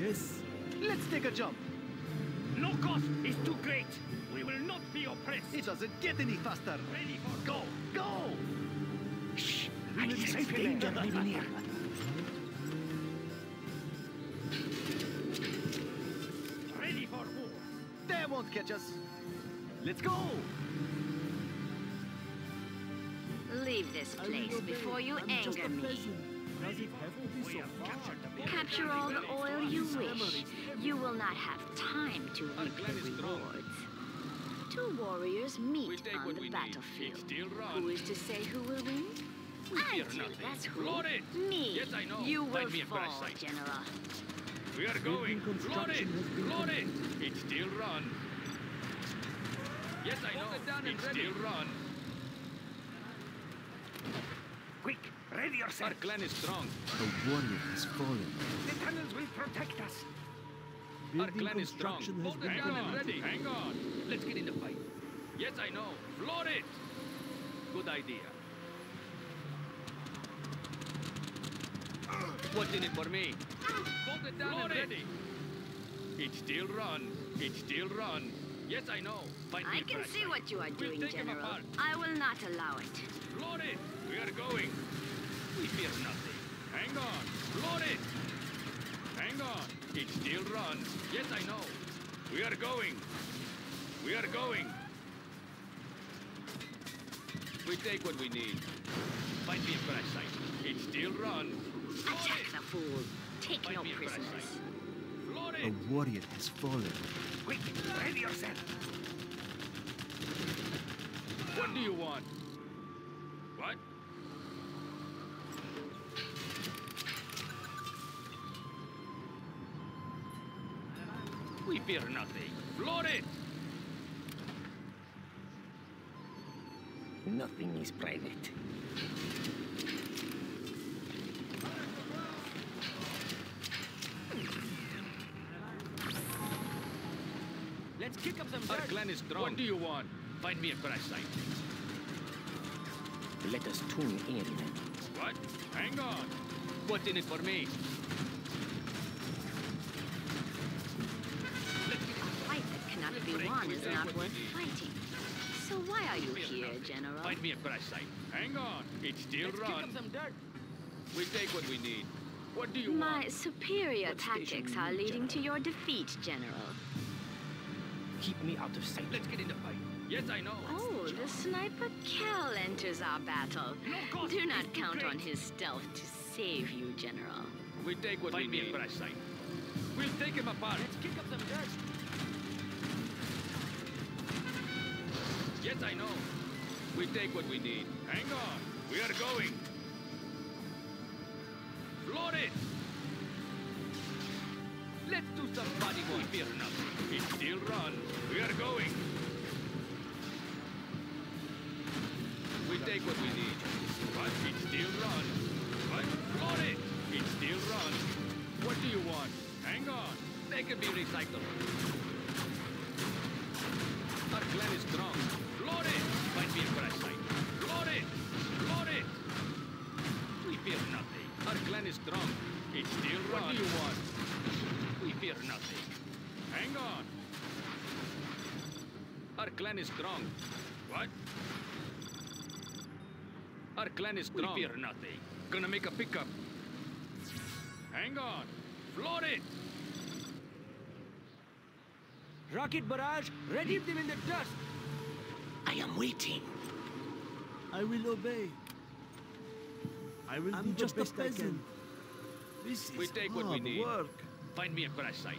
Yes. Let's take a jump. No cost is too great. We will not be oppressed. It doesn't get any faster. Ready for Go, go! Shh! We I will sense escape danger danger. very near. Ready for war. They won't catch us. Let's go! Leave this place before you I'm just anger a me. peasant. Does it have to be so far? Captured the village. Capture all the oil you wish. You will not have time to reap the is rewards. Two warriors We meet on the battlefield. Still. Who is to say who will win? We I do, that's who. Flood it. Me. Yes, I know. You Find will me a fall, parasite. General. We are going. Flood construction it! Flood it! It's still run. Yes, I know. it down it's ready. still run. Quick, ready Our clan is strong. A warrior has fallen. The tunnels will protect us. Our Building clan is strong. construction has Hold been it and ready. Hang on. Let's get in the fight. Yes, I know. Flood it! Good idea. What's in it for me? Hold it down and ready. It's still run. It's still run. Yes, I know. Find me I a can see what you are We'll doing, take him General. apart. I will not allow it. Flood it! We are going! We fear nothing. Hang on! Flood it! Hang on! It still runs. Yes, I know. We are going! We are going! We take what we need. Find me a parasite. It still runs. Attack the fool. Take Find no me a prisoners. parasite. A warrior has fallen. Quick, ready yourself. What do you want? We fear nothing. Flood it! Nothing is private. Let's kick up some Our dirt. clan is strong. What do you want? Find me a parasite. Let us tune in. What? Hang on. What's in it for me? That cannot be won is not worth fighting. So why are you here, General? Find me a parasite. Hang on. It's still run. some dirt. We take what we need. What do you My want? superior What tactics are need, leading to your defeat, General. Keep me out of sight. Let's get in the fight. Yes, I know. Oh, the sniper Kell enters our battle. No Do not too count on his stealth to save you, General. We take what Find we me a need. parasite. We'll take him apart. Let's kick up some dirt. Yes, I know. We take what we need. Hang on. We are going. Flood it! Let's do some body work. Fear nothing. It still run. We are going. We take what we need. But it still run. But flood it! It still run. What do you want? Hang on. They can be recycled. Is strong. It still runs. What do you want? We fear nothing. Hang on. Our clan is strong. What? Our clan is strong. We fear nothing. Gonna make a pickup. Hang on. Flood it! Rocket barrage, ready them in the dust. I am waiting. I will obey. I will I'm do just a the best I peasant. can. This is We take what we need. work. Find me a parasite.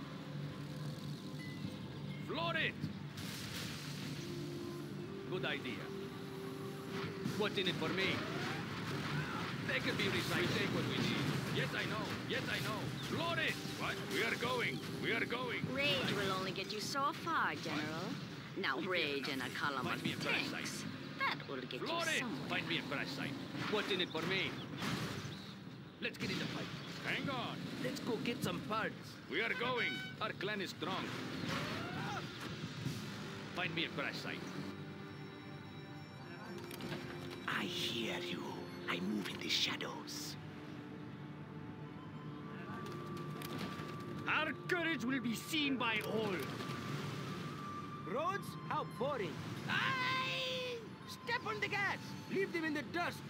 Flood it! Good idea. What's in it for me? They can be recycled. Take what we need. Yes, I know. Yes, I know. Flood it! What? We are going. We are going. Rage will only get you so far, General. Now rage and a column Find of me a parasite. tanks. That will get you somewhere. Find me a parasite. What's in it for me? Let's get in the fight. Hang on. Let's go get some parts. We are going. Our clan is strong. Find me a parasite. I hear you. I move in the shadows. Our courage will be seen by all. Roads? How boring. Aye! Step on the gas. Leave them in the dust.